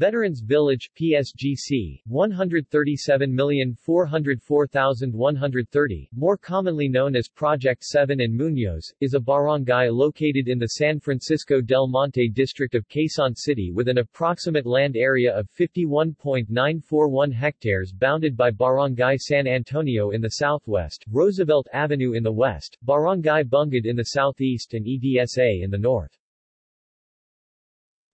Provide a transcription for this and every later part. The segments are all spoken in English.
Veterans Village PSGC 137,404,130 more commonly known as Project 7 and Muñoz is a barangay located in the San Francisco del Monte district of Quezon City with an approximate land area of 51.941 hectares bounded by Barangay San Antonio in the southwest, Roosevelt Avenue in the west, Barangay Bungad in the southeast and EDSA in the north.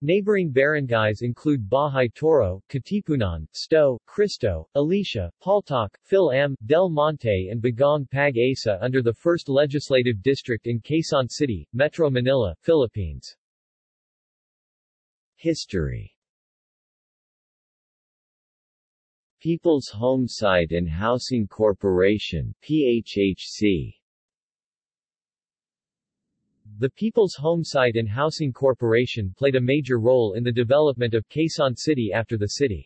Neighboring barangays include Bahay Toro, Katipunan, Sto, Cristo, Alicia, Paltok, Phil-Am, Del Monte and Bagong Pag Asa under the 1st Legislative District in Quezon City, Metro Manila, Philippines. History People's Homesite and Housing Corporation PHHC the People's Homesite and Housing Corporation played a major role in the development of Quezon City after the city's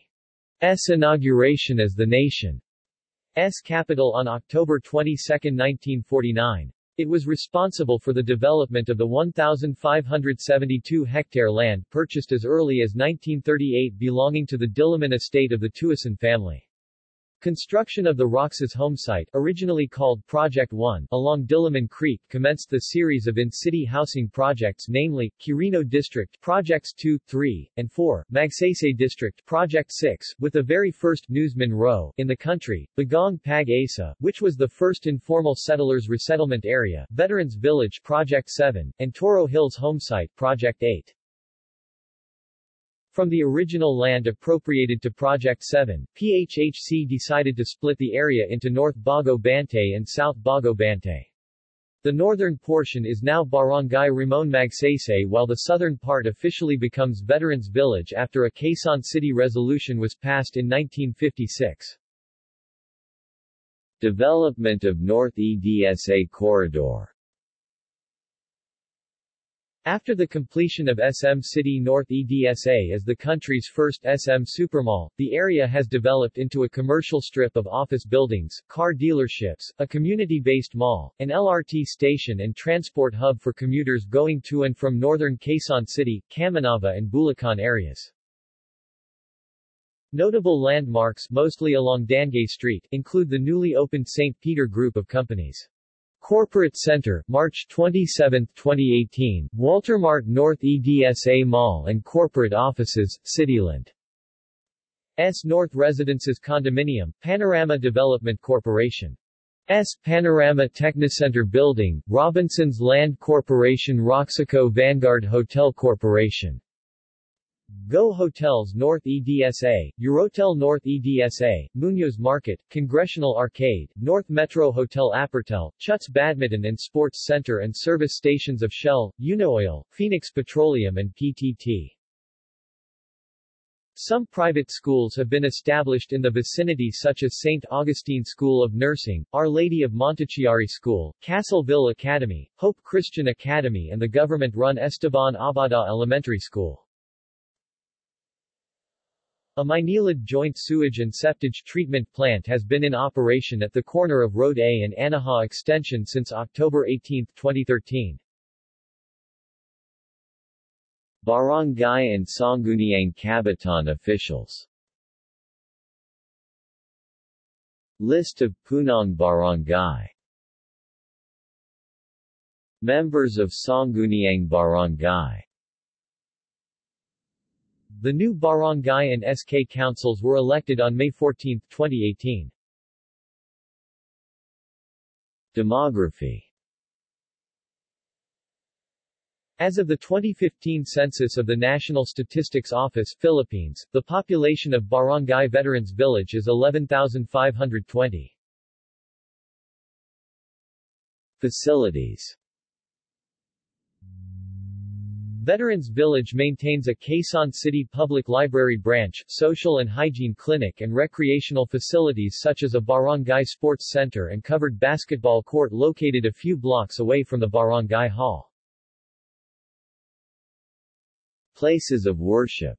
inauguration as the nation's capital on October 22, 1949. It was responsible for the development of the 1,572-hectare land purchased as early as 1938 belonging to the Diliman estate of the Tuason family. Construction of the Roxas home site, originally called Project 1, along Diliman Creek commenced the series of in-city housing projects namely, Quirino District Projects 2, 3, and 4, Magsaysay District Project 6, with the very first Newsman Row in the country, Bagong Pag Asa, which was the first informal settlers resettlement area, Veterans Village Project 7, and Toro Hills Home Site Project 8. From the original land appropriated to Project 7, PHHC decided to split the area into North Bago Bantay and South Bago Bantay. The northern portion is now Barangay Ramon Magsaysay while the southern part officially becomes Veterans Village after a Quezon City resolution was passed in 1956. Development of North EDSA Corridor after the completion of SM City North EDSA as the country's first SM supermall, the area has developed into a commercial strip of office buildings, car dealerships, a community-based mall, an LRT station and transport hub for commuters going to and from northern Quezon City, Camanava and Bulacan areas. Notable landmarks mostly along Dangay Street include the newly opened St. Peter Group of Companies. Corporate Center, March 27, 2018, Walter Mart North EDSA Mall and Corporate Offices, Cityland. S. North Residences Condominium, Panorama Development Corporation. S. Panorama Technicenter Building, Robinson's Land Corporation Roxaco Vanguard Hotel Corporation. Go Hotels North EDSA, Eurotel North EDSA, Muñoz Market, Congressional Arcade, North Metro Hotel Apertel, Chutz Badminton and Sports Center and service stations of Shell, Unioil, Phoenix Petroleum and PTT. Some private schools have been established in the vicinity such as St. Augustine School of Nursing, Our Lady of Montechiari School, Castleville Academy, Hope Christian Academy and the government-run Esteban Abada Elementary School. A Maynilad joint sewage and septage treatment plant has been in operation at the corner of Road A and Anahaw Extension since October 18, 2013. Barangay and Sangguniang Kabataan officials. List of Punong Barangay. Members of Sangguniang Barangay the new barangay and SK councils were elected on May 14, 2018. Demography As of the 2015 census of the National Statistics Office Philippines, the population of Barangay Veterans Village is 11,520. Facilities Veterans Village maintains a Quezon City Public Library branch, social and hygiene clinic and recreational facilities such as a barangay sports center and covered basketball court located a few blocks away from the barangay hall. Places of worship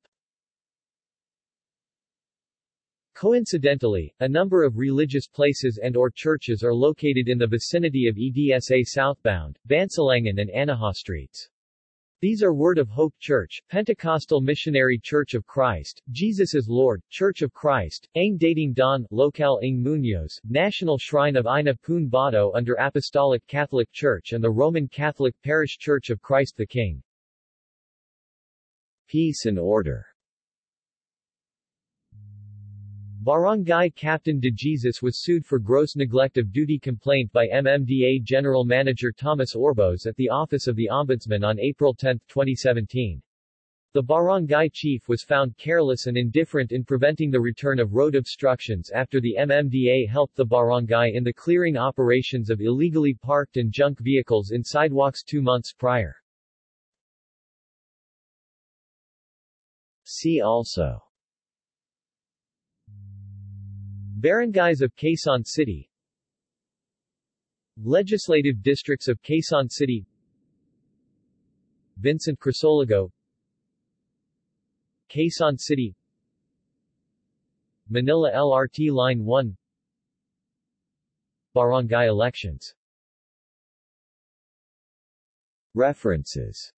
Coincidentally, a number of religious places and or churches are located in the vicinity of EDSA southbound, Bansalangan and Anahaw streets. These are Word of Hope Church, Pentecostal Missionary Church of Christ, Jesus is Lord, Church of Christ, Ang Dating Daan, Local Ng Munoz, National Shrine of Ina Poon Bato under Apostolic Catholic Church and the Roman Catholic Parish Church of Christ the King. Peace and order Barangay Captain de Jesus was sued for gross neglect of duty complaint by MMDA General Manager Thomas Orbos at the Office of the Ombudsman on April 10, 2017. The barangay chief was found careless and indifferent in preventing the return of road obstructions after the MMDA helped the barangay in the clearing operations of illegally parked and junk vehicles in sidewalks two months prior. See also Barangays of Quezon City. Legislative districts of Quezon City. Vincent Crisologo Quezon City. Manila LRT Line 1 Barangay elections. References